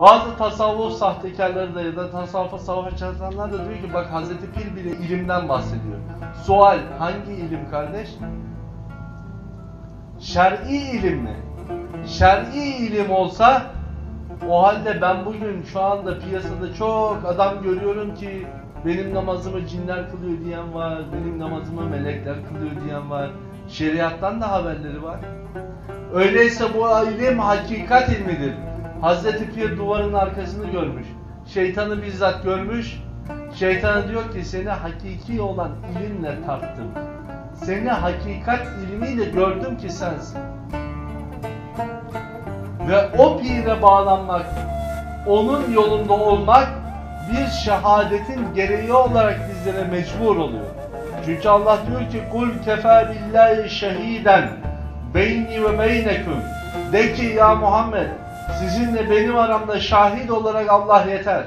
Bazı tasavvuf sahtekarları da ya da tasavvufa savaş açanlar da diyor ki bak Hazreti Pir bile ilimden bahsediyor. Sual hangi ilim kardeş? Şer'i ilim mi? Şer'i ilim olsa o halde ben bugün şu anda piyasada çok adam görüyorum ki benim namazımı cinler kılıyor diyen var, benim namazımı melekler kılıyor diyen var. Şeriattan da haberleri var. Öyleyse bu ilim hakikat ilmidir. Hazreti Pir duvarın arkasını görmüş. Şeytanı bizzat görmüş. Şeytana diyor ki seni hakiki olan ilimle tarttım. Seni hakikat ilmiyle gördüm ki sensin. Ve o pire bağlanmak, onun yolunda olmak bir şehadetin gereği olarak bizlere mecbur oluyor. Çünkü Allah diyor ki kul kefa billahi şehiden beyni ve beynekum de ki ya Muhammed sizinle benim aramda şahit olarak Allah yeter.